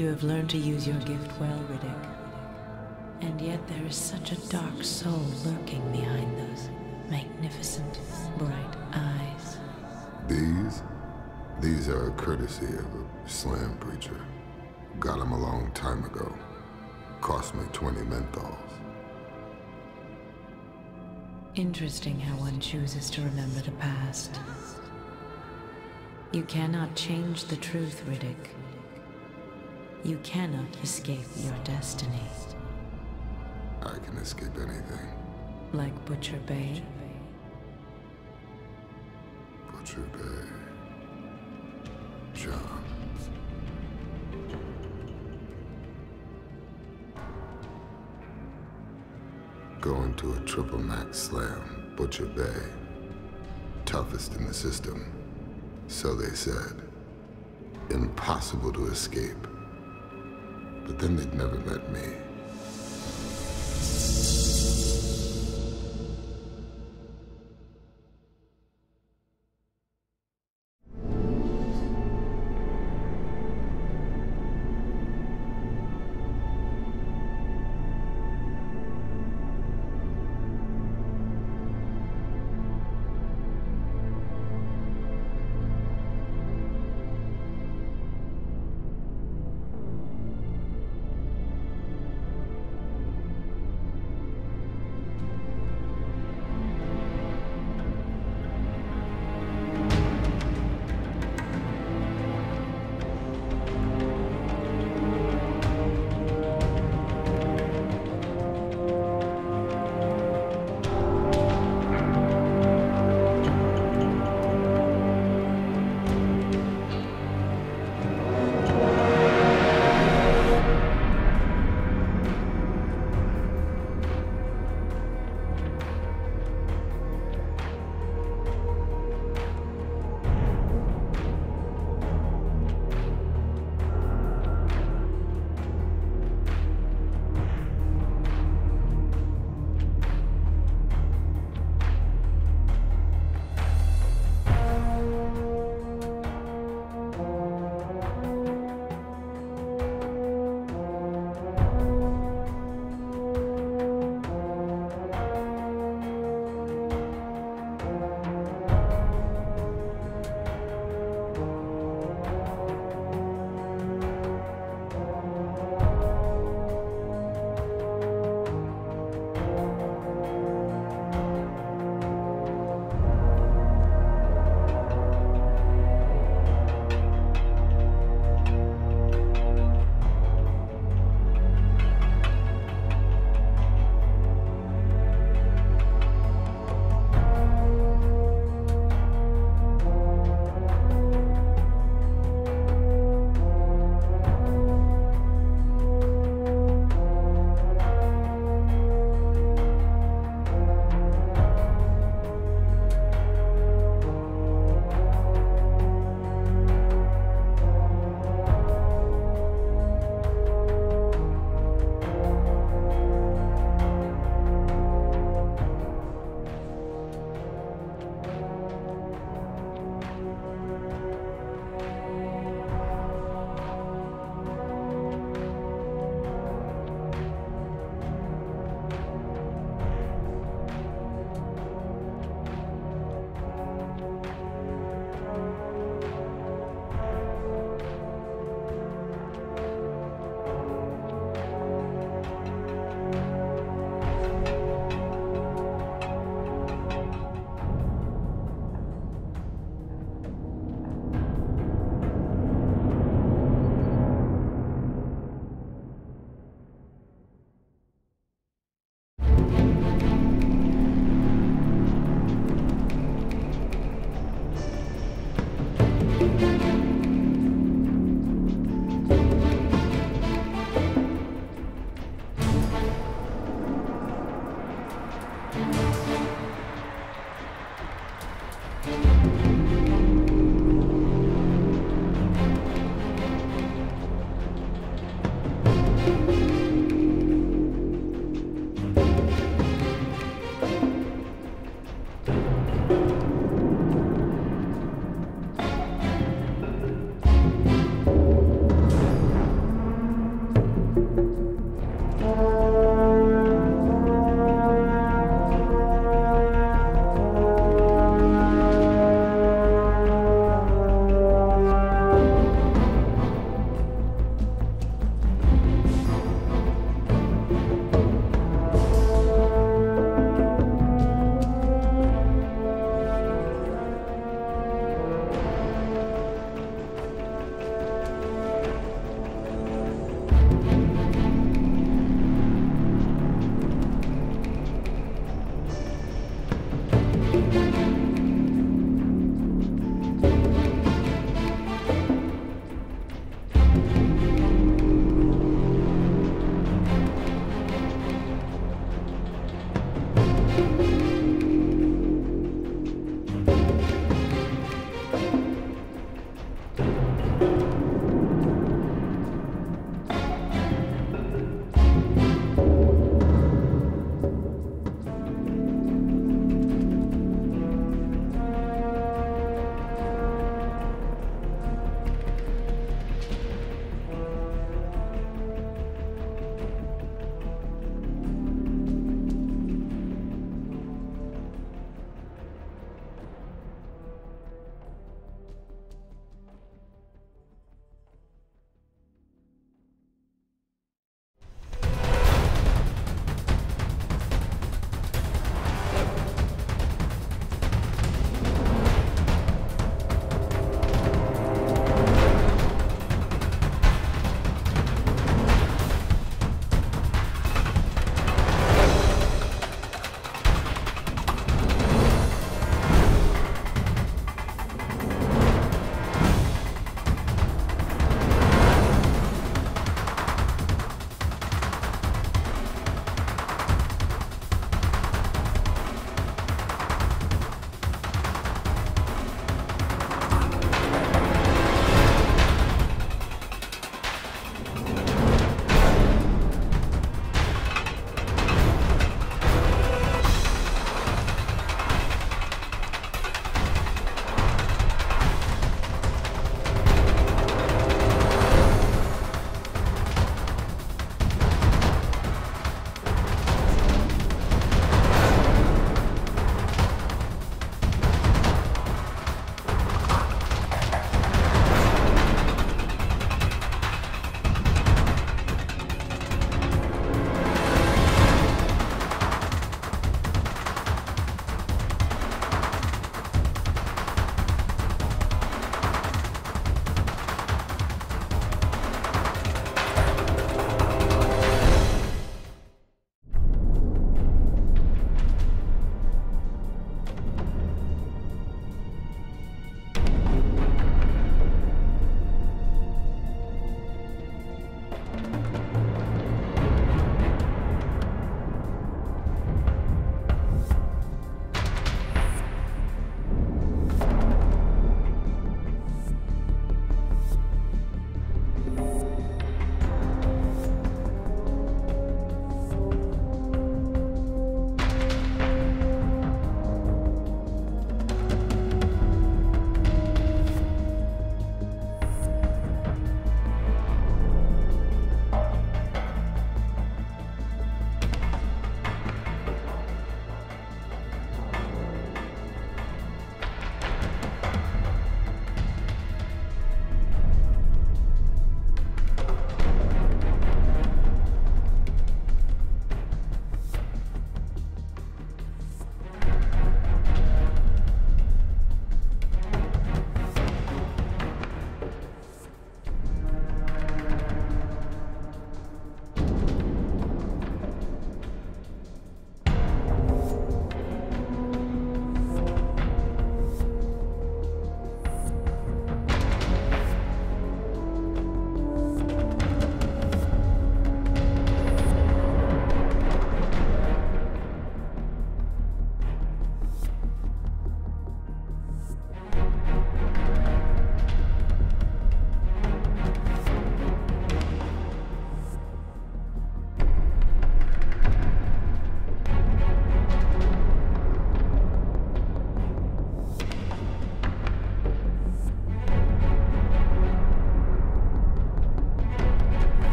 You have learned to use your gift well, Riddick. And yet there is such a dark soul lurking behind those magnificent, bright eyes. These? These are a courtesy of a slam preacher. Got him a long time ago. Cost me 20 menthols. Interesting how one chooses to remember the past. You cannot change the truth, Riddick. You cannot escape your destiny. I can escape anything. Like Butcher Bay? Butcher Bay. John. Going to a triple max slam, Butcher Bay. Toughest in the system. So they said. Impossible to escape. But then they'd never met me.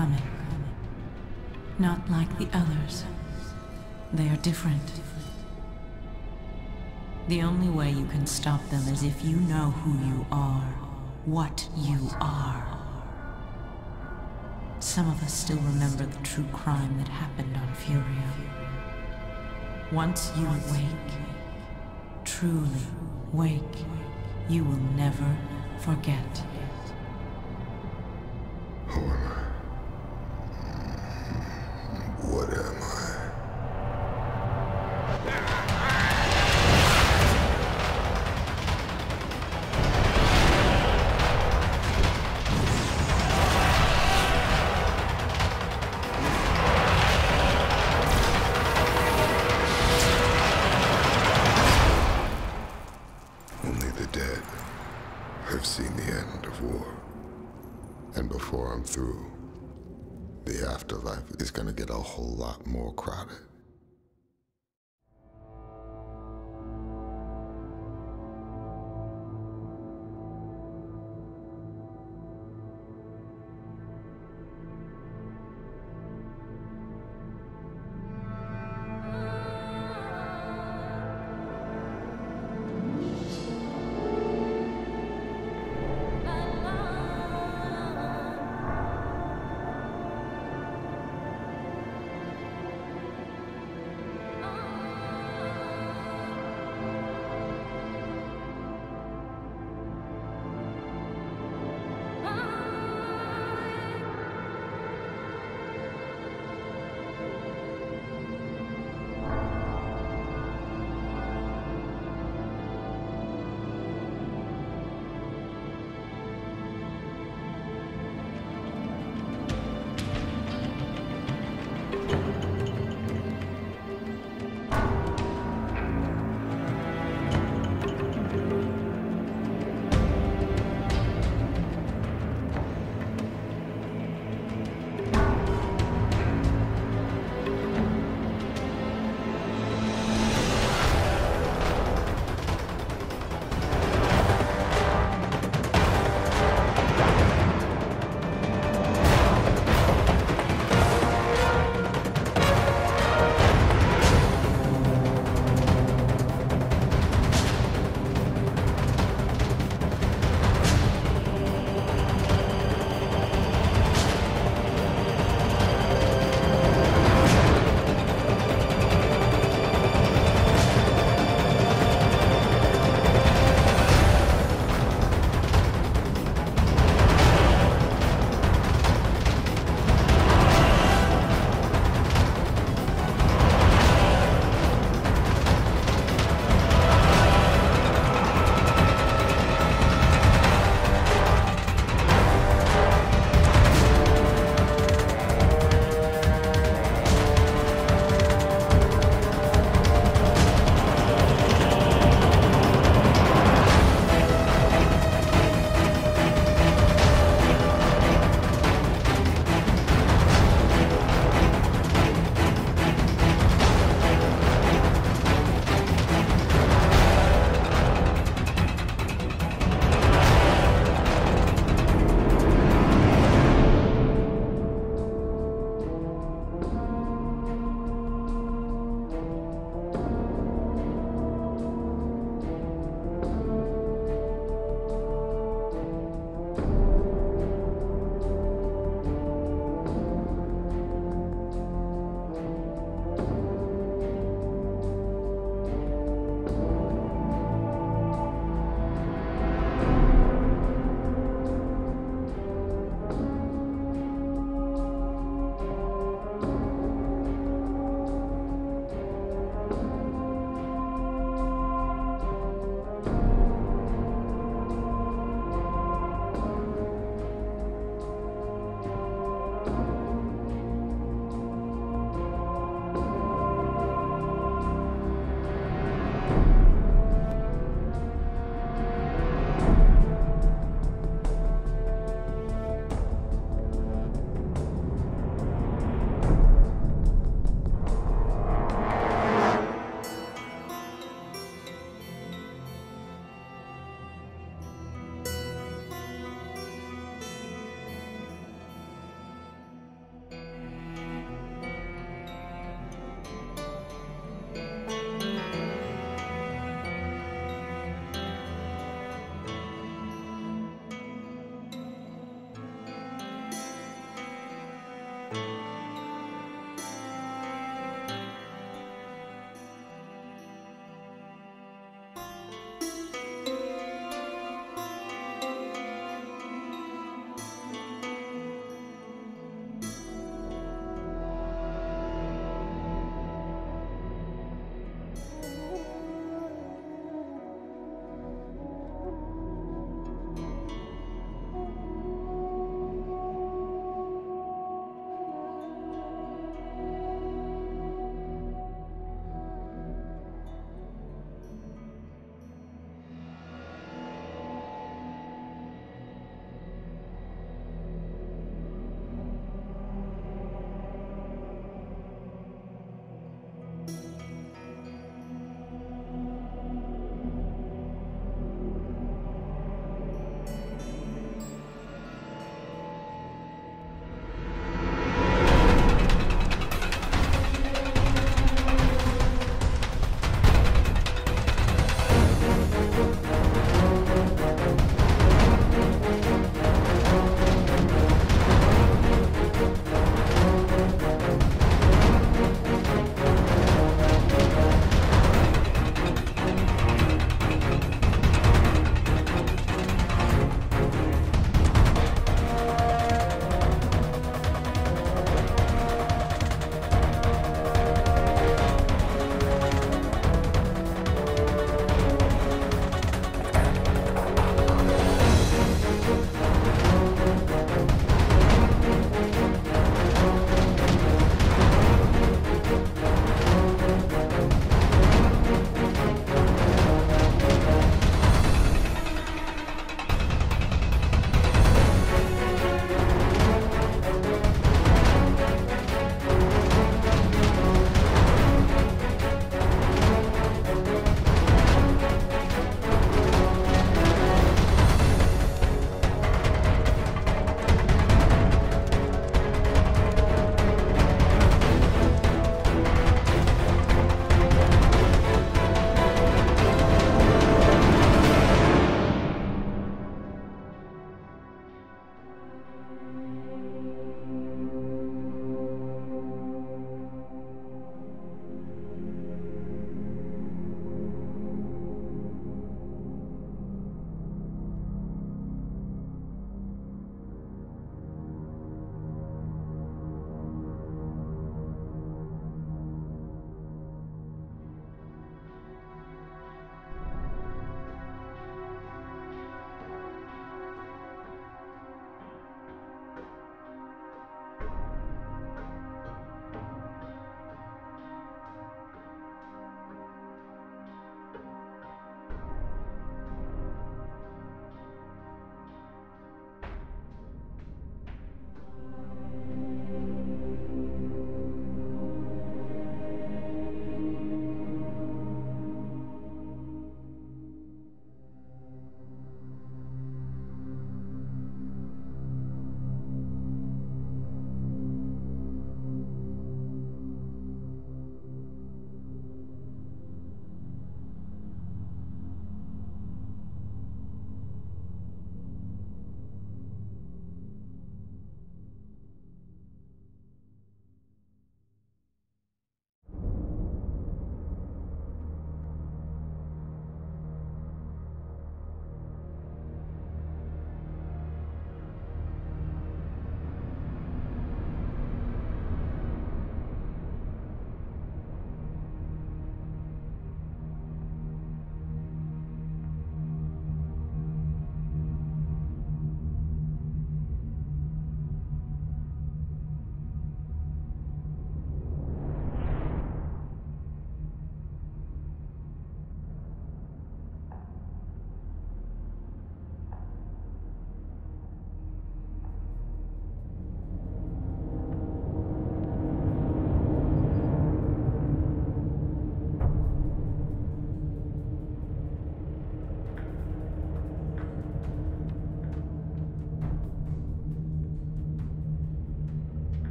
Coming. Not like the others. They are different. The only way you can stop them is if you know who you are, what you are. Some of us still remember the true crime that happened on Furya. Once you wake, truly wake, you will never forget.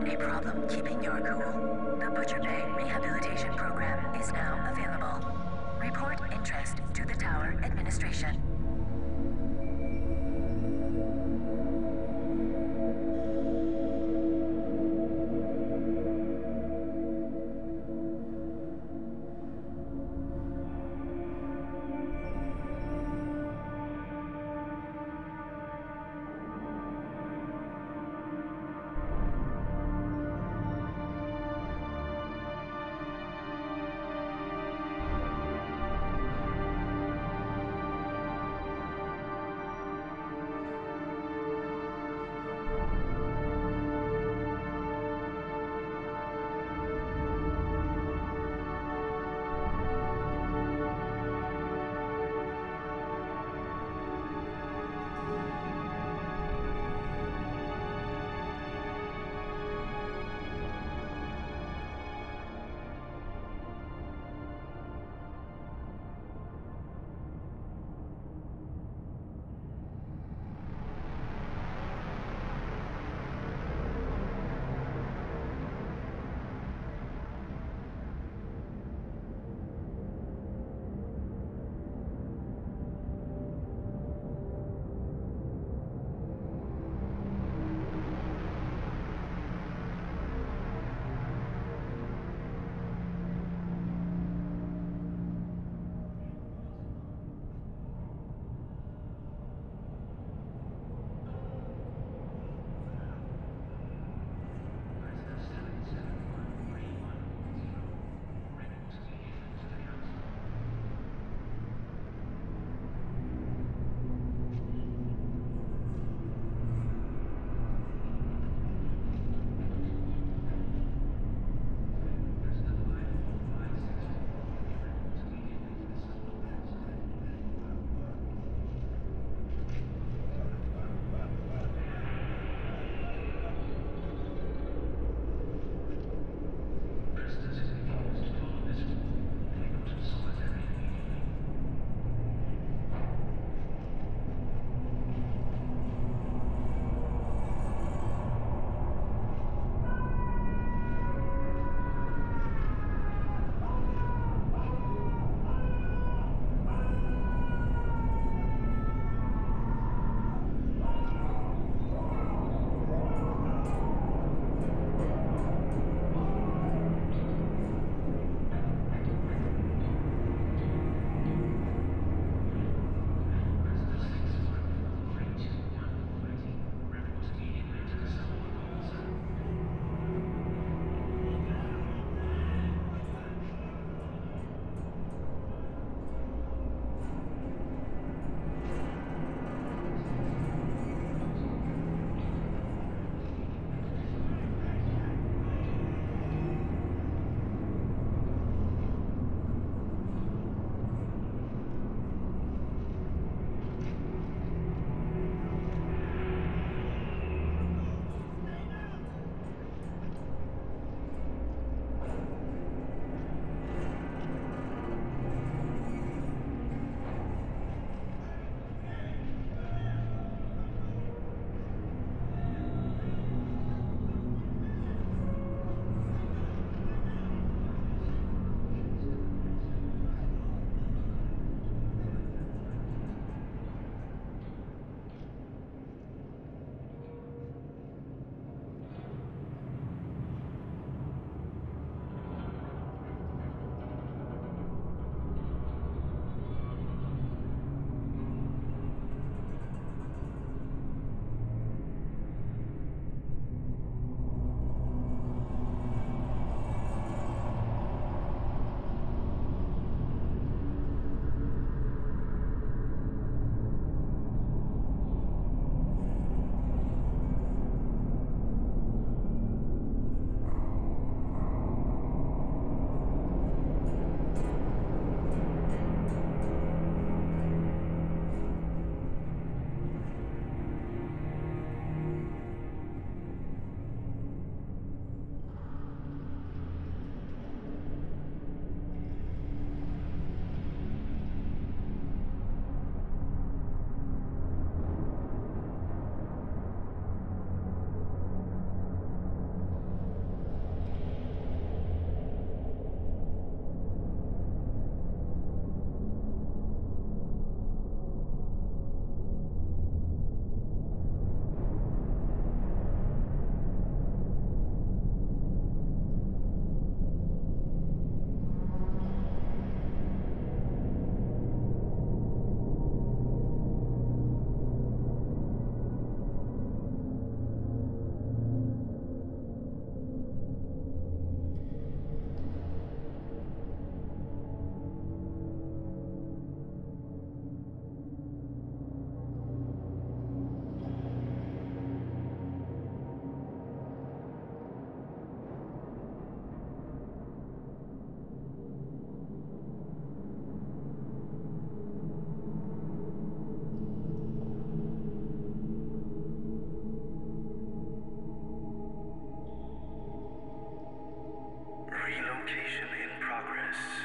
Not a problem keeping your cool, the Butcher Bay Rehabilitation Program is now available. Report interest to the Tower Administration. Relocation in progress.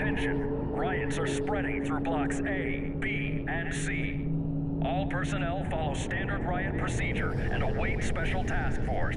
Attention! Riots are spreading through blocks A, B, and C. All personnel follow standard riot procedure and await special task force.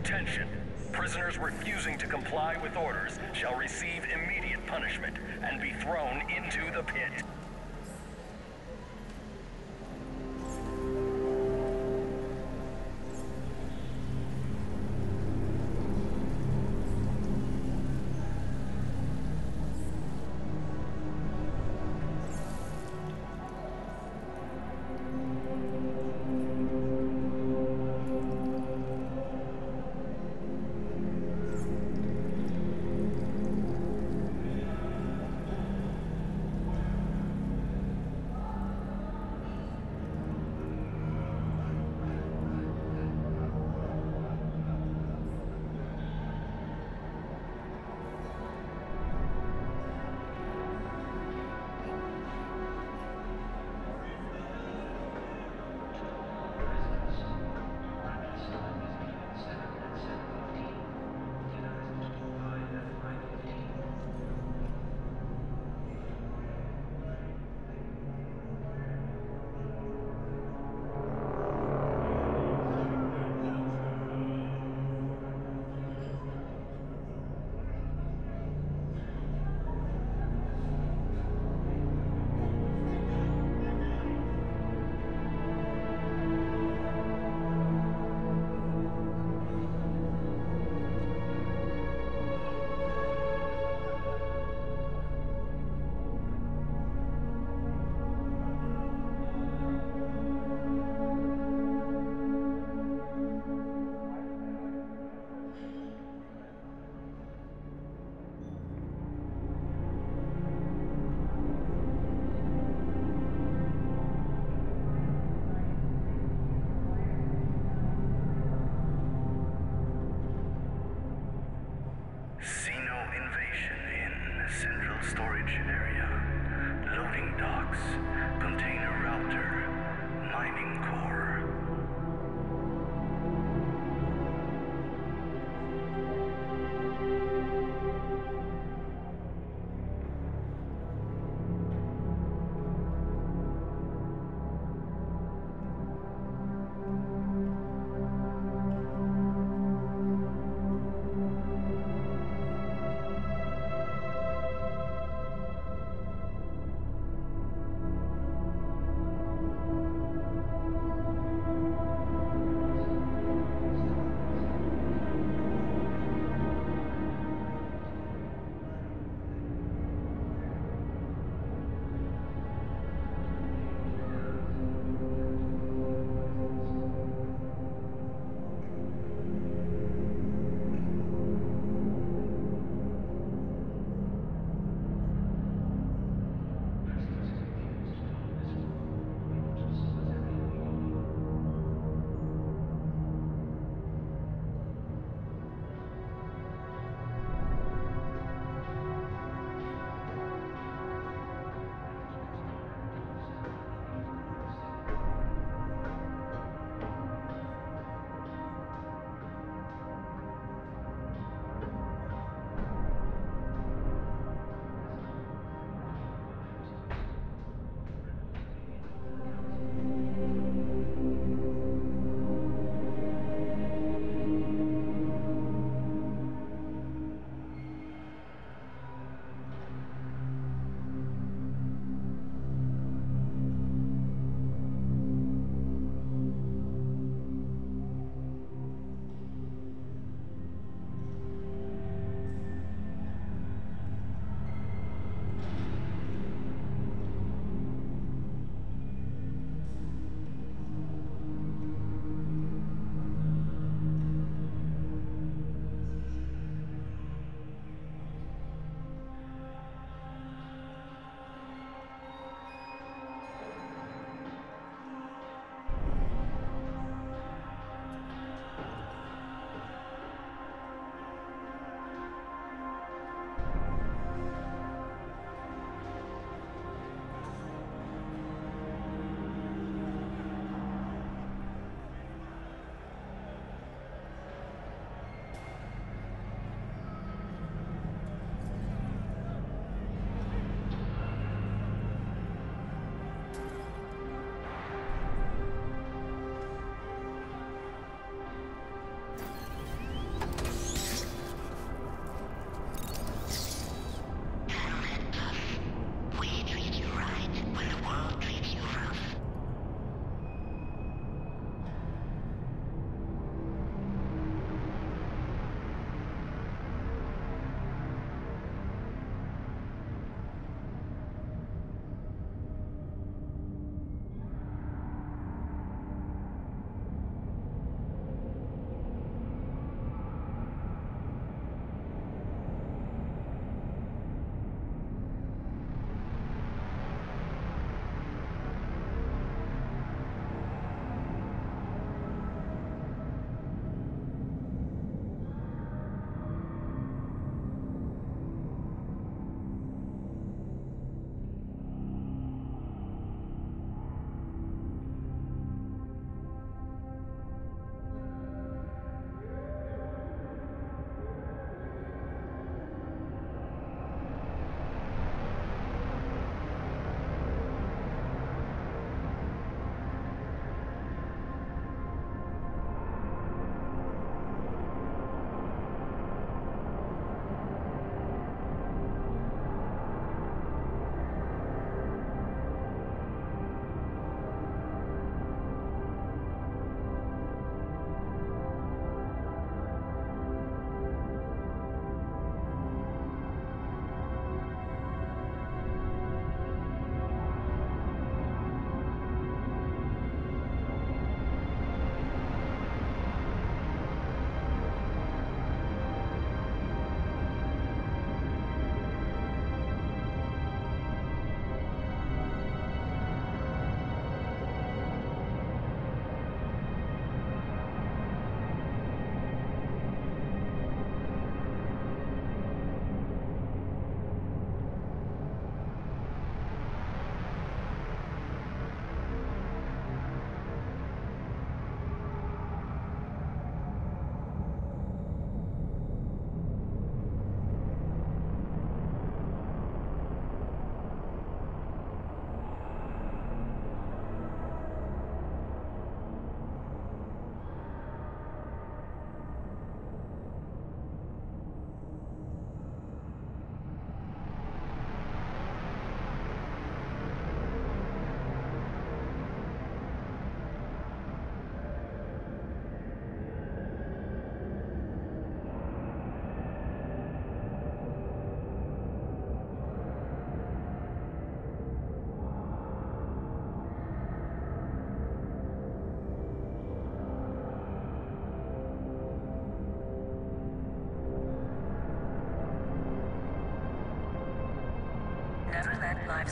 Attention! Prisoners refusing to comply with orders shall receive immediate punishment and be thrown into the pit. Sí.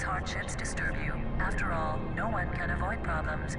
Hardships disturb you. After all, no one can avoid problems.